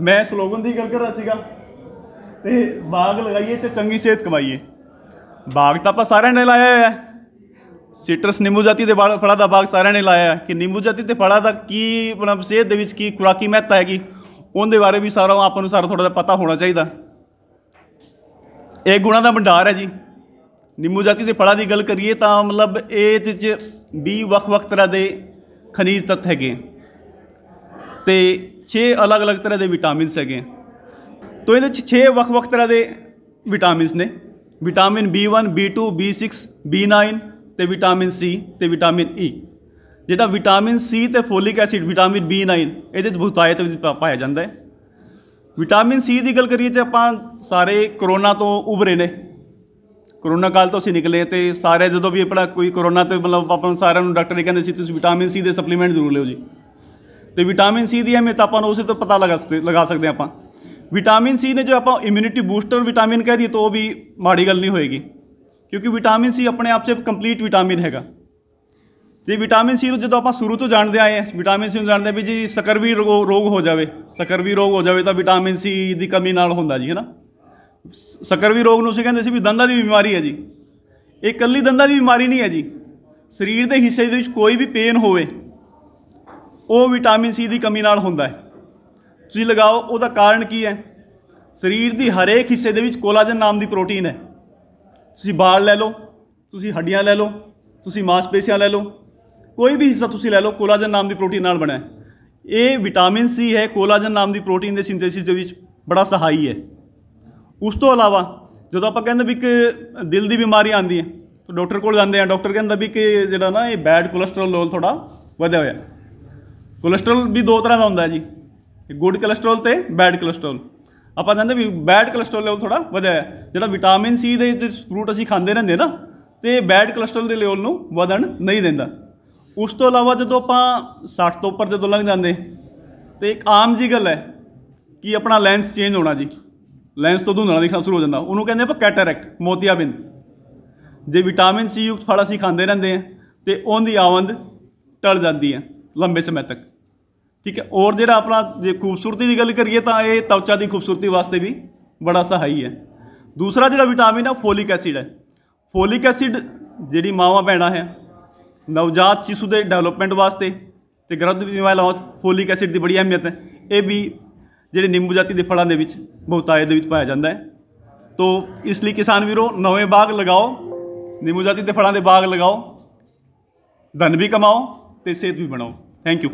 ਮੈਂ ਸਲੋਗਨ ਦੀ ਗੱਲ ਕਰ ਰਿਹਾ ਸੀਗਾ ਤੇ ਬਾਗ ਲਗਾਈਏ ਤੇ ਚੰਗੀ ਸਿਹਤ ਕਮਾਈਏ। ਬਾਗ ਤਾਂ ਆਪਾਂ ਸਾਰਿਆਂ ਨੇ ਲਾਇਆ ਹੋਇਆ ਹੈ। ਸਿਟਰਸ ਨਿੰਬੂ ਜਾਤੀ ਦੇ ਬਾਗ- ਫਲਾਂ ਦਾ ਬਾਗ ਸਾਰਿਆਂ ਨੇ ਲਾਇਆ ਹੈ। ਕਿ ਨਿੰਬੂ ਜਾਤੀ ਦੇ ਫਲਾਂ ਦਾ ਕੀ ਆਪਣਾ ਸਿਹਤ ਦੇ ਵਿੱਚ ਕੀ ਖੁਰਾਕੀ ਮਹੱਤਤਾ ਹੈਗੀ, ਉਹਦੇ ਬਾਰੇ ਵੀ ਸਾਰਾ ਆਪਾਂ ਨੂੰ ਸਾਰਾ ਥੋੜਾ ਜਿਹਾ ਪਤਾ ਹੋਣਾ ਚਾਹੀਦਾ। ਇਹ ਗੁਣਾ ਦਾ ਭੰਡਾਰ ਹੈ ਜੀ। ਨਿੰਬੂ ਜਾਤੀ ਦੇ ਫਲਾਂ ਦੀ ਗੱਲ ਕਰੀਏ ਤਾਂ ਮਤਲਬ ਇਹਦੇ 'ਚ 20 ਵੱਖ-ਵੱਖ ਤਰ੍ਹਾਂ ਦੇ ਖਣਿਜ ਤੱਤ ਹੈਗੇ। ਹੈ ਤੇ 6 ਅਲੱਗ-ਅਲੱਗ ਤਰ੍ਹਾਂ ਦੇ ਵਿਟਾਮਿਨਸ ਹੈਗੇ ਹੈ ਤੋ ਇਹਦੇ 'ਚ 6 ਵੱਖ-ਵੱਖ ਤਰ੍ਹਾਂ ਦੇ ਵਿਟਾਮਿਨਸ ਨੇ। Vitamin B1 B2 B6 B9 ਤੇ ਵਿਟਾਮਿਨ C ਤੇ ਵਿਟਾਮਿਨ E ਜਿਹੜਾ ਵਿਟਾਮਿਨ C ਤੇ ਫੋਲਿਕ ਐਸਿਡ, ਵਿਟਾਮਿਨ B9 ਇਹਦੇ 'ਚ ਬਹੁਤਾਇਤ ਵਿੱਚ ਪਾਇਆ ਜਾਂਦਾ ਹੈ। ਵਿਟਾਮਿਨ C ਦੀ ਗੱਲ ਕਰੀਏ ਤੇ ਆਪਾਂ ਸਾਰੇ ਕਰੋਨਾ ਤੋਂ ਉਭਰੇ ਨੇ। ਕਰੋਨਾ ਕਾਲ ਤੋਂ ਅਸੀਂ ਨਿਕਲੇ ਤੇ ਸਾਰੇ ਜਦੋਂ ਵੀ ਆਪਣਾ ਕੋਈ ਕਰੋਨਾ ਤੇ ਮਤਲਬ ਆਪਾਂ ਸਾਰਿਆਂ ਨੂੰ ਡਾਕਟਰ ਇਹ ਕਹਿੰਦੇ ਸੀ, ਤੁਸੀਂ ਵਿਟਾਮਿਨ ਸੀ ਦੇ ਸਪਲੀਮੈਂਟ ਜ਼ਰੂਰ ਲਿਓ ਜੀ। ਤੇ ਵਿਟਾਮਿਨ ਸੀ ਦੀ ਅਹਿਮੀਅਤ ਆਪਾਂ ਨੂੰ ਉਸੇ ਤੋਂ ਪਤਾ ਲਗਾ ਸਕਦੇ ਲਗਾ ਸਕਦੇ ਆਪਾਂ। ਵਿਟਾਮਿਨ ਸੀ ਨੇ ਜੋ ਆਪਾਂ ਇਮਿਊਨਿਟੀ ਬੂਸਟਰ ਵਿਟਾਮਿਨ ਕਹਿ ਦਈਏ, ਤਾਂ ਉਹ ਵੀ ਮਾੜੀ ਗੱਲ ਨਹੀਂ ਹੋਏਗੀ। ਕਿਉਂਕਿ ਵਿਟਾਮਿਨ ਸੀ ਆਪਣੇ ਆਪ 'ਚ ਕੰਪਲੀਟ ਵਿਟਾਮਿਨ ਹੈਗਾ। ਜੇ ਵਿਟਾਮਿਨ ਸੀ ਨੂੰ ਜਦੋਂ ਆਪਾਂ ਸ਼ੁਰੂ ਤੋਂ ਜਾਣਦੇ ਆਏ ਹਾਂ ਵਿਟਾਮਿਨ ਸੀ ਨੂੰ ਜਾਣਦੇ ਹਾਂ ਵੀ ਜੀ ਸਕਰਵੀ ਰੋਗ ਰੋਗ ਹੋ ਜਾਵੇ, ਸਕਰਵੀ ਰੋਗ ਹੋ ਜਾਵੇ ਤਾਂ ਵਿਟਾਮਿਨ ਸੀ ਦੀ ਕਮੀ ਨਾਲ ਹੁੰਦਾ ਜੀ, ਹੈ ਨਾ? ਸਕਰਵੀ ਰੋਗ ਨੂੰ ਅਸੀਂ ਕਹਿੰਦੇ ਸੀ ਵੀ ਦੰਦਾਂ ਦੀ ਬਿਮਾਰੀ ਹੈ ਜੀ। ਇਹ ਇਕੱਲੀ ਦੰਦਾਂ ਦੀ ਬਿਮਾਰੀ ਨਹੀਂ ਹੈ ਜੀ। ਸਰੀਰ ਦੇ ਹਿੱਸੇ ਦੇ ਵਿੱਚ ਕੋਈ ਵੀ ਪੇਨ ਹੋਵੇ ਉਹ ਵਿਟਾਮਿਨ ਸੀ ਦੀ ਕਮੀ ਨਾਲ ਹੁੰਦਾ ਹੈ। ਤੁਸੀਂ ਲਗਾਓ, ਉਹਦਾ ਕਾਰਨ ਕੀ ਹੈ? ਸਰੀਰ ਦੀ ਹਰੇਕ ਹਿੱਸੇ ਦੇ ਵਿੱਚ ਕੋਲਾਜਨ ਨਾਮ ਦੀ ਪ੍ਰੋਟੀਨ ਹੈ। ਤੁਸੀਂ ਬਾਲ ਲੈ ਲਓ, ਤੁਸੀਂ ਹੱਡੀਆਂ ਲੈ ਲਓ, ਤੁਸੀਂ ਮਾਸਪੇਸ਼ੀਆਂ ਲੈ ਲਓ, ਕੋਈ ਵੀ ਹਿੱਸਾ ਤੁਸੀਂ ਲੈ ਲਓ, ਕੋਲਾਜਨ ਨਾਮ ਦੀ ਪ੍ਰੋਟੀਨ ਨਾਲ ਬਣਿਆ ਇਹ ਵਿਟਾਮਿਨ ਸੀ ਹੈ, ਕੋਲਾਜਨ ਨਾਮ ਦੀ ਪ੍ਰੋਟੀਨ ਦੇ ਸਿੰਥੇਸਿਸ ਦੇ ਵਿੱਚ ਬੜਾ ਸਹਾਈ ਹੈ। ਉਸ ਤੋਂ ਇਲਾਵਾ, ਜਦੋਂ ਆਪਾਂ ਕਹਿੰਦੇ ਵੀ ਇੱਕ ਦਿਲ ਦੀ ਬਿਮਾਰੀ ਆਉਂਦੀ ਹੈ ਤਾਂ ਡਾਕਟਰ ਕੋਲ ਜਾਂਦੇ ਆ ਡਾਕਟਰ ਕਹਿੰਦਾ ਵੀ ਕਿ ਜਿਹੜਾ ਨਾ ਇਹ ਬੈਡ ਕੋਲੇਸਟ੍ਰੋਲ ਲੈਵਲ ਥੋੜਾ ਵਧਿਆ ਹੋਇਆ। ਕੋਲੇਸਟ੍ਰੋਲ ਵੀ ਦੋ ਤਰ੍ਹਾਂ ਦਾ ਹੁੰਦਾ ਜੀ। ਗੁੱਡ ਕੋਲੇਸਟ੍ਰੋਲ ਤੇ ਬੈਡ ਕੋਲੇਸਟ੍ਰੋਲ ਆਪਾਂ ਕਹਿੰਦੇ ਵੀ ਬੈਡ ਕੋਲੇਸਟ੍ਰੋਲ ਲੈਵਲ ਥੋੜਾ ਵਧਿਆ ਹੈ। ਜਿਹੜਾ ਵਿਟਾਮਿਨ ਸੀ ਦੇ ਫਰੂਟ ਅਸੀਂ ਖਾਂਦੇ ਰਹਿੰਦੇ ਨਾ, ਤੇ ਬੈਡ ਕੋਲੇਸਟ੍ਰੋਲ ਦੇ ਲੈਵਲ ਨੂੰ ਵਧਣ ਨਹੀਂ ਦਿੰਦਾ। ਉਸ ਤੋਂ ਇਲਾਵਾ ਜਦੋਂ ਆਪਾਂ 60 ਤੋਂ ਉੱਪਰ ਜਦੋਂ ਲੰਘ ਜਾਂਦੇ, ਤੇ ਇੱਕ ਆਮ ਜੀ ਗੱਲ ਹੈ ਕਿ ਆਪਣਾ ਲੈਂਸ ਚੇਂਜ ਹੋਣਾ ਜੀ। ਲੈਂਸ ਤੋਂ ਧੁੰਦਲਾ ਦਿਖਣਾ ਸ਼ੁਰੂ ਹੋ ਜਾਂਦਾ। ਉਹਨੂੰ ਕਹਿੰਦੇ ਆਪਾਂ ਕੈਟਰੈਕਟ ਮੋਤੀਆਬਿੰਦ। ਜੇ ਵਿਟਾਮਿਨ ਸੀ ਯੁਕਤ ਫਲ ਅਸੀਂ ਖਾਂਦੇ ਰਹਿੰਦੇ ਆ ਤੇ ਉਹਦੀ ਆਵੰਦ ਟਲ ਜਾਂਦੀ ਹੈ ਲੰਬੇ ਸਮੇਂ ਤੱਕ। ਠੀਕ ਹੈ, ਔਰ ਜਿਹੜਾ ਆਪਣਾ ਜੇ ਖੂਬਸੂਰਤੀ ਦੀ ਗੱਲ ਕਰੀਏ ਤਾਂ ਇਹ ਤਵਚਾ ਦੀ ਖੂਬਸੂਰਤੀ ਵਾਸਤੇ ਵੀ ਬੜਾ ਸਹਾਈ ਹੈ। ਦੂਸਰਾ ਜਿਹੜਾ ਵਿਟਾਮਿਨ ਹੈ ਫੋਲਿਕ ਐਸਿਡ ਹੈ। ਫੋਲਿਕ ਐਸਿਡ ਜਿਹੜੀ ਮਾਵਾਂ ਭੈਣਾਂ ਹੈ, ਨਵਜਾਤ ਸ਼ਿਸ਼ੂ ਦੇ ਡਿਵੈਲਪਮੈਂਟ ਵਾਸਤੇ ਤੇ ਗਰਭ ਦੀ ਮਹਿਲਾਵਾਂ 'ਚ ਫੋਲਿਕ ਐਸਿਡ ਦੀ ਬੜੀ ਅਹਿਮੀਅਤ ਹੈ। ਇਹ ਵੀ ਜਿਹੜੇ ਨਿੰਬੂ ਜਾਤੀ ਦੇ ਫਲਾਂ ਦੇ ਵਿੱਚ ਬਹੁਤਾਏ ਦੇ ਵਿੱਚ ਪਾਇਆ ਜਾਂਦਾ ਹੈ। ਤੋ ਇਸ ਲਈ ਕਿਸਾਨ ਵੀਰੋ, ਨਵੇਂ ਬਾਗ ਲਗਾਓ, ਨਿੰਬੂ ਜਾਤੀ ਦੇ ਫਲਾਂ ਦੇ ਬਾਗ ਲਗਾਓ, ਧਨ ਵੀ ਕਮਾਓ ਤੇ ਸਿਹਤ ਵੀ ਬਣਾਓ। Thank you